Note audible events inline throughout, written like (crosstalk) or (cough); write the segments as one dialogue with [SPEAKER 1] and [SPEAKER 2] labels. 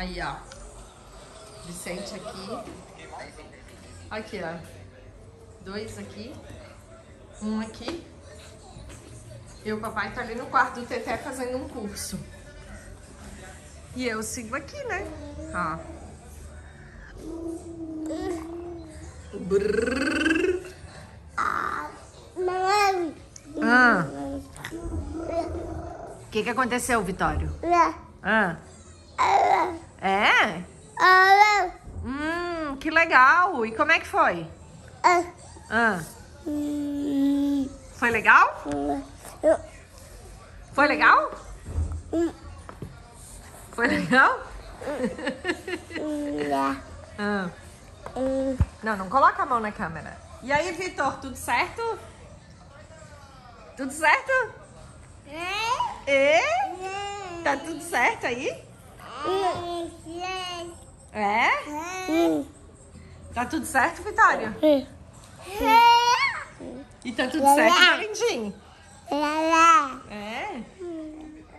[SPEAKER 1] Aí, ó. Vicente aqui. Aqui, ó. Dois aqui. Um aqui. E o papai tá ali no quarto do Teté fazendo um curso. E eu sigo aqui, né? Ó. Brrr. Ah. O que, que aconteceu, Vitório? Ah. É? Hum, que legal. E como é que foi? Ah. Foi legal? Foi legal? Foi legal? (laughs) Ah. Não, não coloca a mão na câmera. E aí, Vitor, tudo certo? Tudo certo? É? Tá tudo certo aí? É? Tá tudo certo, Vitória? E tá tudo certo, Valentim? É?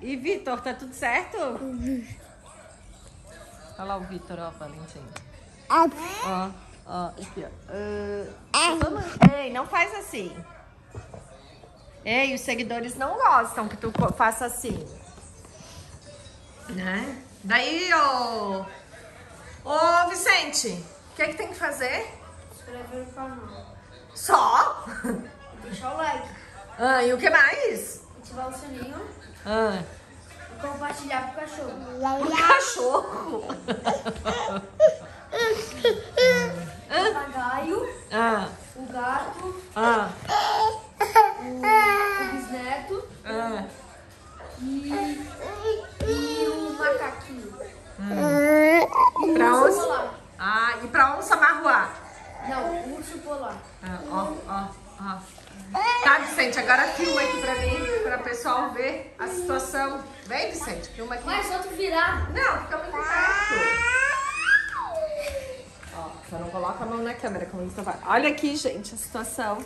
[SPEAKER 1] E Vitor, tá tudo certo? Olha lá o Vitor, ó, Valentim. Ó, ó, aqui, ó. Toma. Ei, não faz assim. Ei, os seguidores não gostam que tu faça assim. Né? Daí, ô... Ô, Vicente, o que é que tem que fazer?
[SPEAKER 2] Inscrever no canal.
[SPEAKER 1] Só?
[SPEAKER 2] Deixar o like.
[SPEAKER 1] Ah, e o que mais?
[SPEAKER 2] Ativar o sininho.
[SPEAKER 1] Ah,
[SPEAKER 2] E compartilhar pro cachorro.
[SPEAKER 1] o cachorro.
[SPEAKER 2] O papagaio.
[SPEAKER 1] Ah,
[SPEAKER 2] O gato.
[SPEAKER 1] ah,
[SPEAKER 2] O bisneto.
[SPEAKER 1] ah.
[SPEAKER 2] E, e o macaquinho.
[SPEAKER 1] Pra
[SPEAKER 2] O urso
[SPEAKER 1] onça? Ah, e pra onça marruá?
[SPEAKER 2] Não, urso polar.
[SPEAKER 1] Ah, ó, ó, ó. Tá, Vicente, agora filma aqui pra mim, pra pessoal ver a situação. Vem, Vicente, filma aqui.
[SPEAKER 2] Mas só tu virar.
[SPEAKER 1] Não, fica muito perto. Ó, só não coloca a mão na câmera, como você vai. Olha aqui, gente, a situação.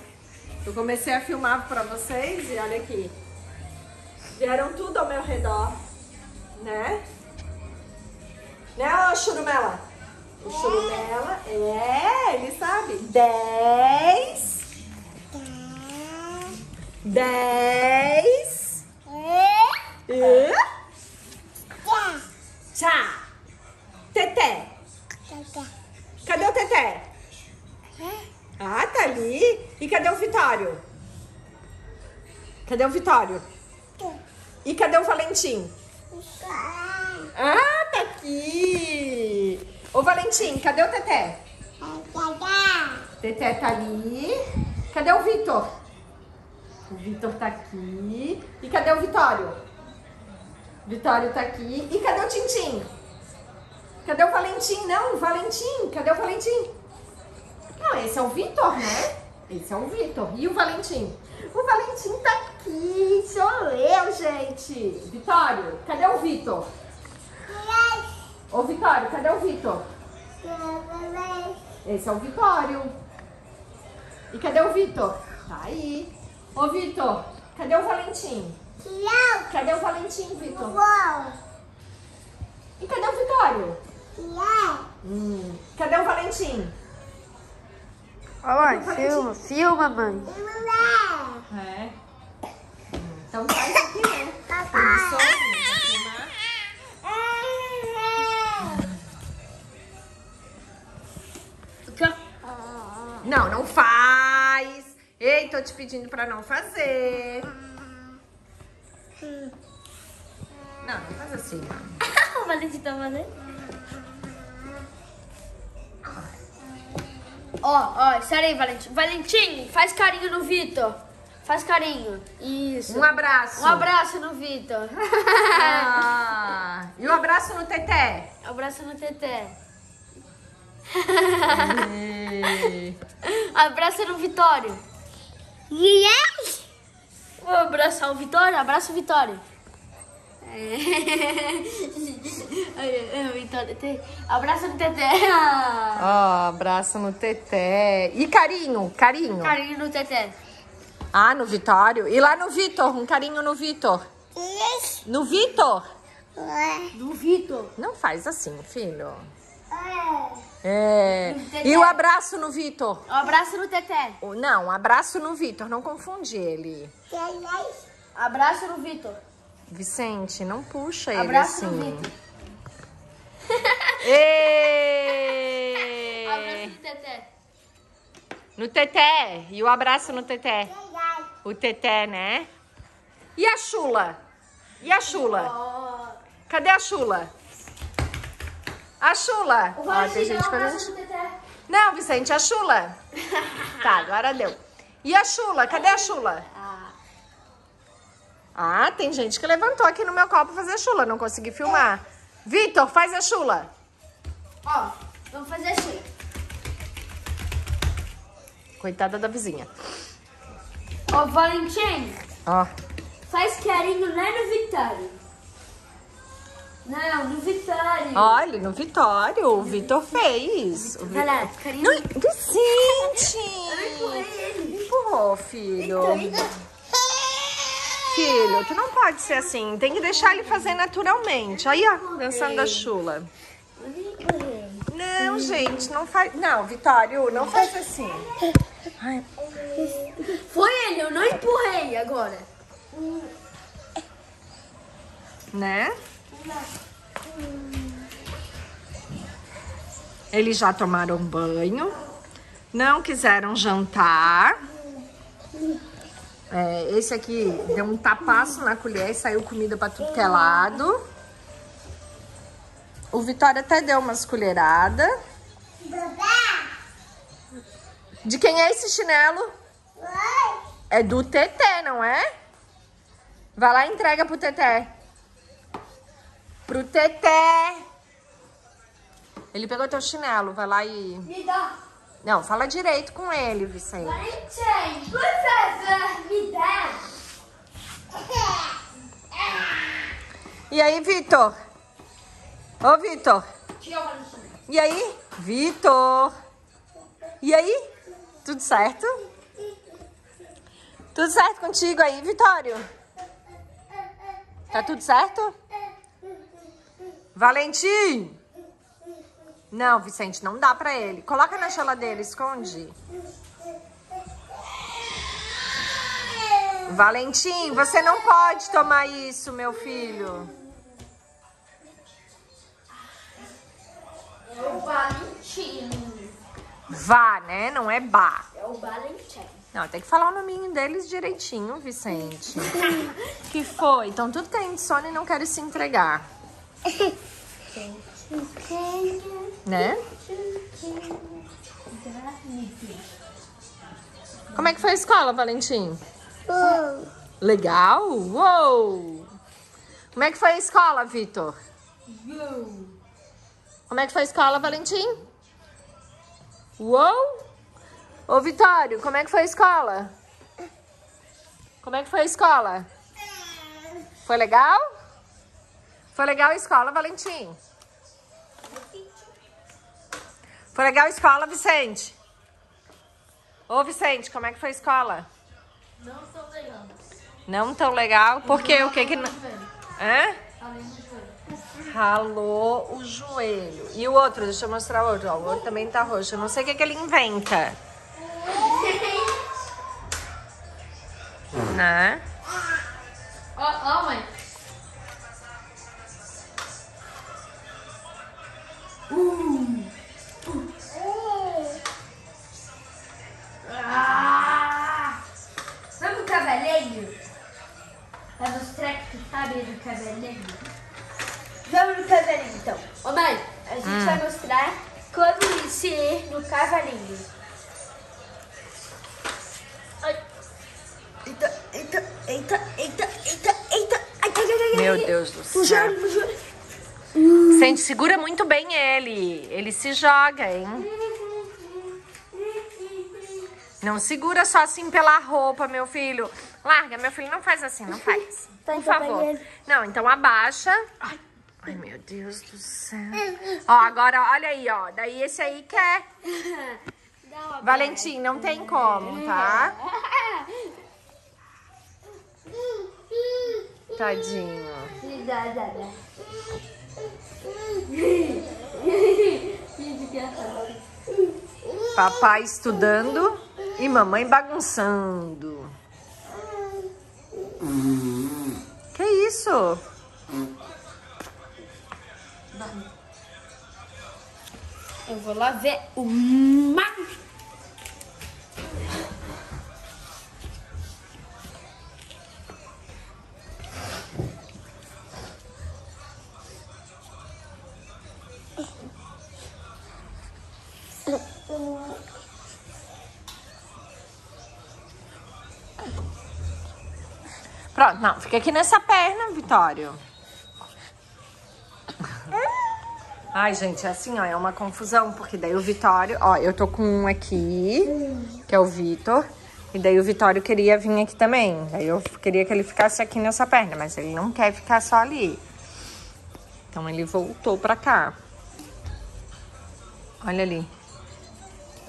[SPEAKER 1] Eu comecei a filmar pra vocês e olha aqui. Vieram tudo ao meu redor, né? Né, ô Churumela? O Churumela, é, ele sabe. Dez. Dez. E... Tchá. Teté. Cadê o Teté? Ah, tá ali. E cadê o Vitório? Cadê o Vitório? E cadê o Valentim? Ah, tá aqui. Ô, Valentim, cadê o Teté? Teté tá ali. Cadê o Vitor? O Vitor tá aqui. E cadê o Vitório? Vitório tá aqui. E cadê o Tintim? Cadê o Valentim? Não, o Valentim. Cadê o Valentim? Não, esse é o Vitor, né? Esse é o Vitor. E o Valentim? O Valentim tá aqui. Sou eu, gente. Vitório, cadê o Vitor? Ô, Vitório, cadê o Vitor? Esse é o Vitório. E cadê o Vitor? Tá aí. Ô, Vitor, cadê o Valentim? Cadê o Valentim, Vitor? E cadê o Vitório? Hum. Cadê o Valentim?
[SPEAKER 2] Olha lá, filma, filma, mãe.
[SPEAKER 1] É. Então faz aqui, né? Começou, Não, não faz. Ei, tô te pedindo pra não fazer. Não, não faz assim. (laughs)
[SPEAKER 2] o Valentim tá fazendo. Ó, ó, espera aí, Valentim. Valentim, faz carinho no Vitor. Faz carinho. Isso.
[SPEAKER 1] Um abraço.
[SPEAKER 2] Um abraço no Vitor.
[SPEAKER 1] Ah, e um abraço no Teté. (laughs)
[SPEAKER 2] abraço no Teté. (laughs)
[SPEAKER 1] Ei.
[SPEAKER 2] Abraço no Vitório. Vou abraçar o Vitório. Abraço o Vitório. É. (laughs) Abraço no Teté.
[SPEAKER 1] Ó, abraço no Teté. E carinho, carinho.
[SPEAKER 2] Carinho no Teté.
[SPEAKER 1] Ah, no Vitório. E lá no Vitor, um carinho no Vitor. No Vitor.
[SPEAKER 2] Do Vitor.
[SPEAKER 1] Não faz assim, filho. É. E o abraço no Vitor?
[SPEAKER 2] Um abraço no Teté.
[SPEAKER 1] O- Não, abraço no Vitor, não confunde ele.
[SPEAKER 2] Abraço no Vitor.
[SPEAKER 1] Vicente, não puxa ele
[SPEAKER 2] Abraço
[SPEAKER 1] assim.
[SPEAKER 2] no Vitor.
[SPEAKER 1] Ê!
[SPEAKER 2] Abraço no Teté.
[SPEAKER 1] No Teté. E o abraço no Teté. O Teté, né? E a Chula? E a Chula? Cadê a Chula? A Chula. Ó, tem gente a. Não, Vicente, a Chula. Tá, agora deu. E a Chula? Cadê a Chula? Ah, tem gente que levantou aqui no meu copo fazer a Chula. Não consegui filmar. Vitor, faz a Chula.
[SPEAKER 2] Ó, vamos fazer assim.
[SPEAKER 1] Coitada da vizinha.
[SPEAKER 2] Ó, Valentim,
[SPEAKER 1] Ó.
[SPEAKER 2] faz carinho lá no Vitório. Não, no Vitório.
[SPEAKER 1] Olha, no Vitório, o Vitor fez. O
[SPEAKER 2] Vai lá, carinho.
[SPEAKER 1] Não, Vicente!
[SPEAKER 2] empurrei ele.
[SPEAKER 1] Empurrou, filho. Filho, tu não pode ser assim. Tem que deixar ele fazer naturalmente. Aí, ó, dançando a chula. Não, gente, não faz. Não, Vitório, não faz assim. Ai,
[SPEAKER 2] Foi ele, eu não empurrei agora.
[SPEAKER 1] né? Eles já tomaram banho, não quiseram jantar. É, esse aqui deu um tapaço na colher e saiu comida pra tudo que é lado. O Vitória até deu umas colheradas. De quem é esse chinelo? É do Teté, não é? Vai lá e entrega pro Teté. Pro Teté. Ele pegou teu chinelo, vai lá e...
[SPEAKER 2] Me dá.
[SPEAKER 1] Não, fala direito com ele, Vicente.
[SPEAKER 2] Valentim, por favor, me dá.
[SPEAKER 1] E aí, Vitor? Ô, Vitor. E aí? Vitor. E aí? Tudo certo? Tudo certo contigo aí, Vitório? Tá tudo certo? Valentim! Não, Vicente, não dá pra ele. Coloca na geladeira, esconde. Valentim, você não pode tomar isso, meu filho.
[SPEAKER 2] É o Valentim.
[SPEAKER 1] Vá, né? Não é bar.
[SPEAKER 2] É o Valentim.
[SPEAKER 1] Não, tem que falar o nominho deles direitinho, Vicente. (laughs) que foi? Então tudo tem insônia e não quero se entregar, né? Como é que foi a escola, Valentim? Legal? Uou! Como é que foi a escola, Vitor? Como é que foi a escola, Valentim? Uou! Ô, Vitório, como é que foi a escola? Como é que foi a escola? Foi legal? Foi legal a escola, Valentim? Foi legal a escola, Vicente? Ô, Vicente, como é que foi a escola?
[SPEAKER 2] Não sou legal.
[SPEAKER 1] Não tão legal? Porque o que que... não- Hã? Ralou o joelho. E o outro, deixa eu mostrar o outro. Ó, o outro também tá roxo. Eu não sei o que, que ele inventa. (laughs) Né?
[SPEAKER 2] Sabe do cavalinho. Vamos no cavalinho, então. Ô, mãe, a gente vai mostrar como ser no cavalinho. Eita, eita, eita, eita, eita, eita. Ai, ai, ai, ai,
[SPEAKER 1] Meu. Deus do céu.
[SPEAKER 2] puxa.
[SPEAKER 1] Sente, segura muito bem ele. Ele se joga, hein? Não segura só assim pela roupa, meu filho. Larga, meu filho, não faz assim, não faz.
[SPEAKER 2] Tá,
[SPEAKER 1] Por
[SPEAKER 2] então
[SPEAKER 1] favor. Não, então abaixa. Ai, meu Deus do céu. Ó, agora, olha aí, ó. Daí esse aí quer. Valentim, não tem como, tá? Tadinho. Papai estudando e mamãe bagunçando. Que isso?
[SPEAKER 2] Eu vou lá ver o mar.
[SPEAKER 1] Pronto, não, fica aqui nessa perna, Vitório. Ai, gente, é assim, ó, é uma confusão, porque daí o Vitório, ó, eu tô com um aqui, que é o Vitor, e daí o Vitório queria vir aqui também. Daí eu queria que ele ficasse aqui nessa perna, mas ele não quer ficar só ali. Então ele voltou pra cá. Olha ali.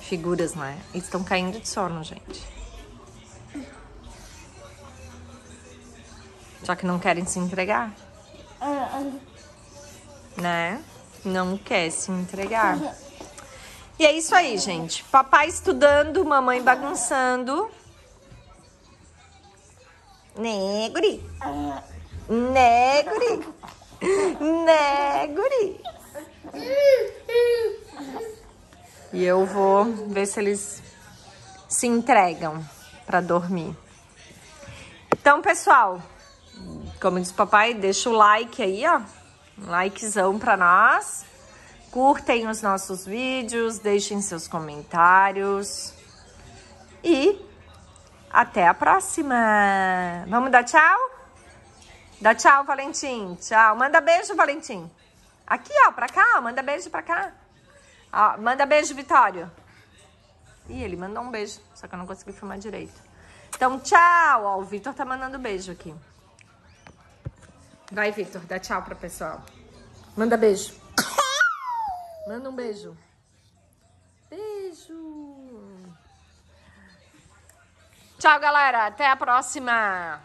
[SPEAKER 1] Figuras, né? Eles estão caindo de sono, gente. Só que não querem se entregar, né? Não quer se entregar. E é isso aí, gente. Papai estudando, mamãe bagunçando. Neguri. Neguri. Neguri. E eu vou ver se eles se entregam para dormir. Então, pessoal, como diz o papai, deixa o like aí, ó. Um likezão pra nós. Curtem os nossos vídeos, deixem seus comentários. E até a próxima. Vamos dar tchau? Dá tchau, Valentim. Tchau. Manda beijo, Valentim. Aqui, ó, pra cá, ó. Manda beijo pra cá. Ó, manda beijo, Vitório. Ih, ele mandou um beijo, só que eu não consegui filmar direito. Então, tchau. Ó, o Vitor tá mandando beijo aqui. Vai, Vitor, dá tchau pro pessoal. Manda beijo. Manda um beijo. Beijo. Tchau, galera. Até a próxima.